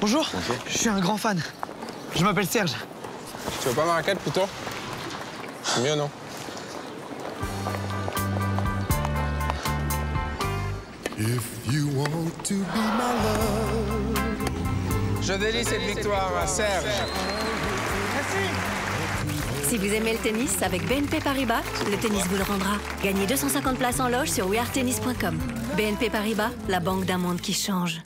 Bonjour. Je suis un grand fan. Je m'appelle Serge. Tu veux pas ma raquette plutôt? C'est mieux, non? If you want to be my love. Je délie cette victoire à Serge. Merci. Si vous aimez le tennis, avec BNP Paribas, le tennis vous le rendra. Gagnez 250 places en loge sur weartennis.com. BNP Paribas, la banque d'un monde qui change.